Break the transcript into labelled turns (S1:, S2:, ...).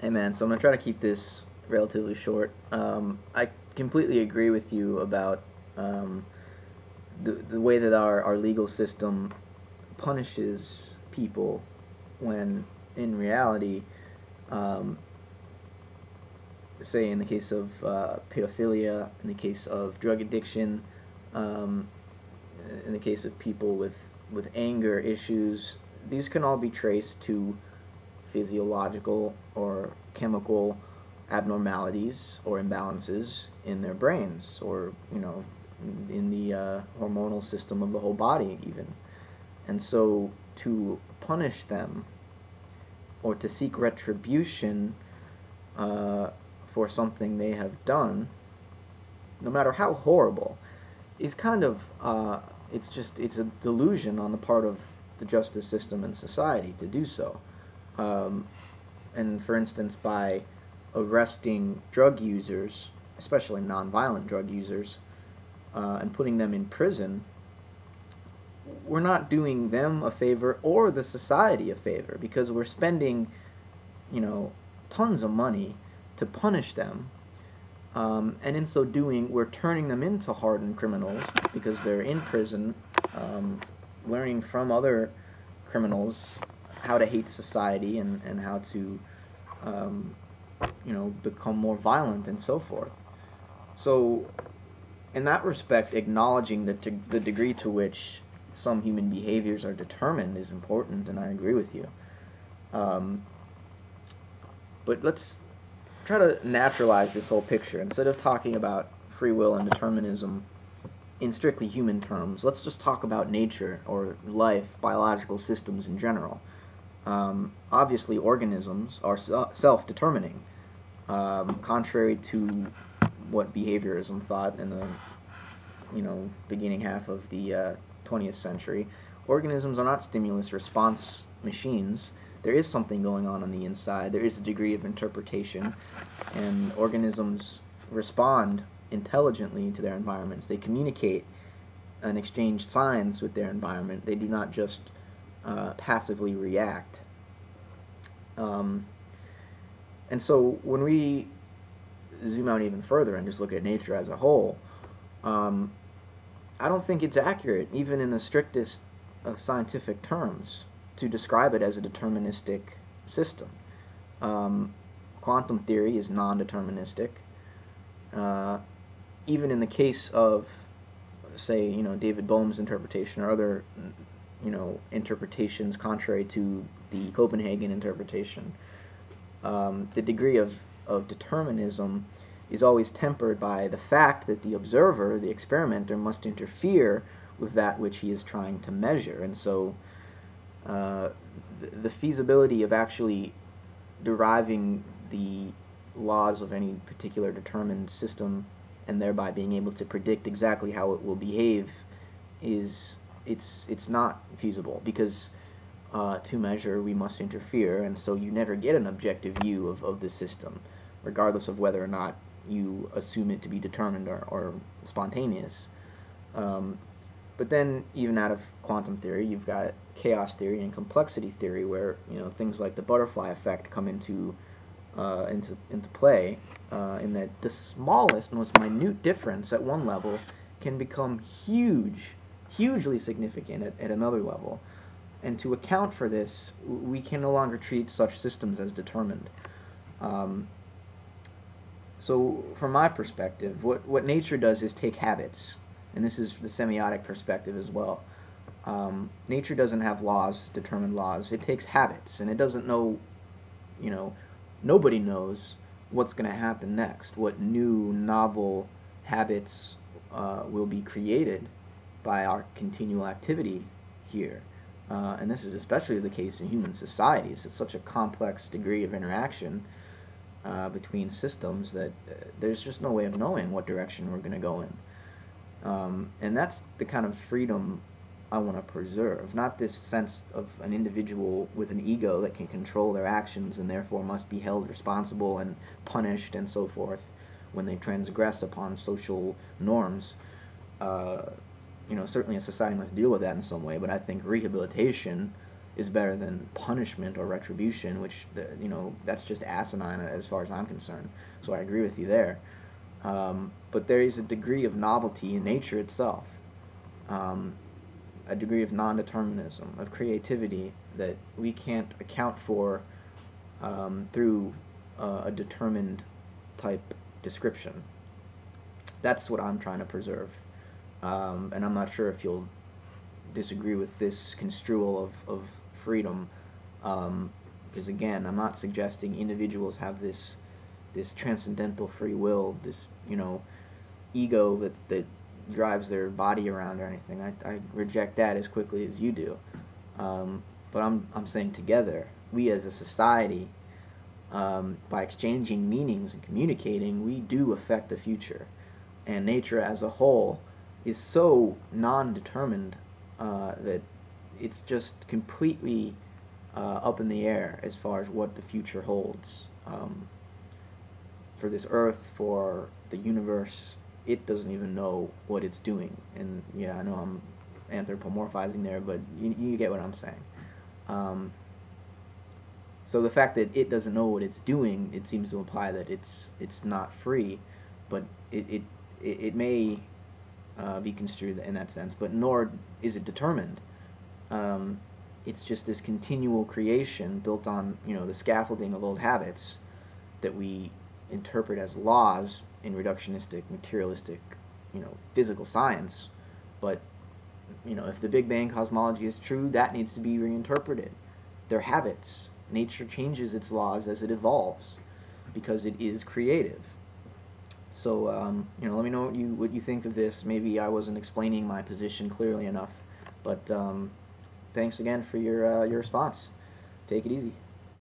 S1: Hey man, so I'm gonna try to keep this relatively short. Um, I completely agree with you about um, the the way that our, our legal system punishes people when in reality, um, say in the case of uh, pedophilia, in the case of drug addiction, um, in the case of people with with anger issues, these can all be traced to physiological or chemical abnormalities or imbalances in their brains or you know in the uh, hormonal system of the whole body even. And so to punish them or to seek retribution uh, for something they have done no matter how horrible is kind of uh, it's just it's a delusion on the part of the justice system and society to do so um, and for instance, by arresting drug users, especially nonviolent drug users, uh, and putting them in prison, we're not doing them a favor or the society a favor because we're spending, you know, tons of money to punish them. Um, and in so doing, we're turning them into hardened criminals because they're in prison, um, learning from other criminals how to hate society and, and how to, um, you know, become more violent and so forth. So, in that respect, acknowledging the, the degree to which some human behaviors are determined is important, and I agree with you. Um, but let's try to naturalize this whole picture. Instead of talking about free will and determinism in strictly human terms, let's just talk about nature or life, biological systems in general. Um, obviously, organisms are self-determining, um, contrary to what behaviorism thought in the you know beginning half of the uh, 20th century. Organisms are not stimulus response machines. There is something going on on the inside. There is a degree of interpretation, and organisms respond intelligently to their environments. They communicate and exchange signs with their environment. They do not just uh, passively react. Um, and so when we zoom out even further and just look at nature as a whole, um, I don't think it's accurate, even in the strictest of scientific terms, to describe it as a deterministic system. Um, quantum theory is non-deterministic. Uh, even in the case of, say, you know, David Bohm's interpretation or other you know, interpretations contrary to the Copenhagen interpretation. Um, the degree of, of determinism is always tempered by the fact that the observer, the experimenter, must interfere with that which he is trying to measure. And so uh, the, the feasibility of actually deriving the laws of any particular determined system and thereby being able to predict exactly how it will behave is it's it's not feasible because uh, to measure we must interfere, and so you never get an objective view of, of the system, regardless of whether or not you assume it to be determined or, or spontaneous. Um, but then, even out of quantum theory, you've got chaos theory and complexity theory, where you know things like the butterfly effect come into uh, into into play. Uh, in that the smallest, most minute difference at one level can become huge hugely significant at, at another level. And to account for this, we can no longer treat such systems as determined. Um, so, from my perspective, what, what nature does is take habits, and this is the semiotic perspective as well. Um, nature doesn't have laws, determined laws. It takes habits, and it doesn't know, you know, nobody knows what's going to happen next, what new, novel habits uh, will be created by our continual activity here. Uh, and this is especially the case in human societies. It's such a complex degree of interaction uh, between systems that uh, there's just no way of knowing what direction we're going to go in. Um, and that's the kind of freedom I want to preserve, not this sense of an individual with an ego that can control their actions and therefore must be held responsible and punished and so forth when they transgress upon social norms. Uh, you know, certainly a society must deal with that in some way, but I think rehabilitation is better than punishment or retribution, which the, you know that's just asinine as far as I'm concerned. So I agree with you there. Um, but there is a degree of novelty in nature itself, um, a degree of non-determinism, of creativity that we can't account for um, through uh, a determined type description. That's what I'm trying to preserve. Um, and I'm not sure if you'll disagree with this construal of, of freedom. Um, because again, I'm not suggesting individuals have this this transcendental free will, this you know ego that that drives their body around or anything. I, I reject that as quickly as you do. Um, but I'm I'm saying together, we as a society, um, by exchanging meanings and communicating, we do affect the future, and nature as a whole is so non-determined uh, that it's just completely uh, up in the air as far as what the future holds um, for this Earth, for the universe. It doesn't even know what it's doing, and yeah, I know I'm anthropomorphizing there, but you, you get what I'm saying. Um, so the fact that it doesn't know what it's doing, it seems to imply that it's it's not free, but it it, it, it may uh, be construed in that sense, but nor is it determined. Um, it's just this continual creation built on you know the scaffolding of old habits that we interpret as laws in reductionistic, materialistic, you know, physical science. But you know, if the Big Bang cosmology is true, that needs to be reinterpreted. They're habits. Nature changes its laws as it evolves because it is creative. So um, you know, let me know what you what you think of this. Maybe I wasn't explaining my position clearly enough, but um, thanks again for your uh, your response. Take it easy.